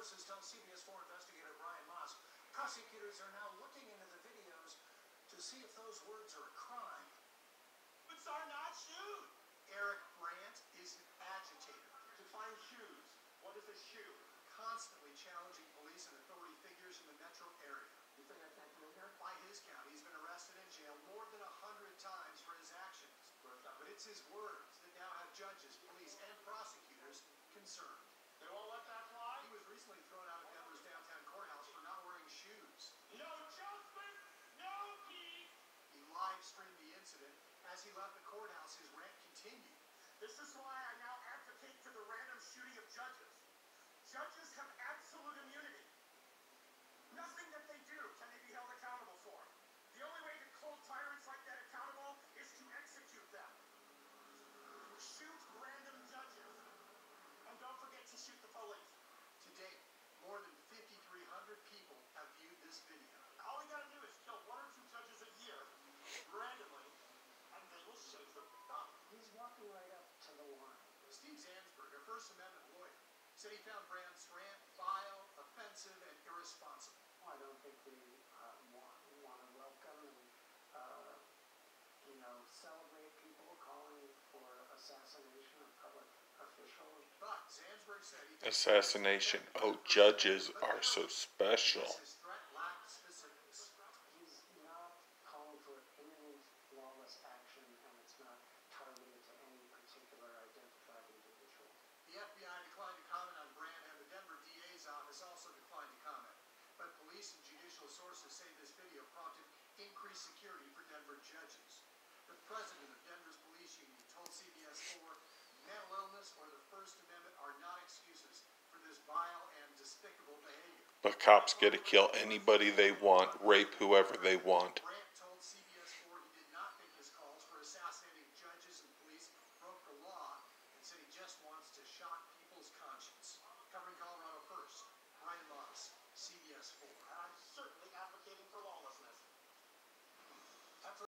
Sources tell CBS 4 investigator Brian Maass prosecutors are now looking into the videos to see if those words are a crime. continue. This is why Steve Zansberg, a First Amendment lawyer, said he found Brandt's rant vile, offensive, and irresponsible. Well, I don't think we uh, want, to welcome and, uh, you know, celebrate people calling for assassination of public officials. But Zansberg said he... Assassination. Oh, judges are so special. But cops get to kill anybody they want, rape whoever they want.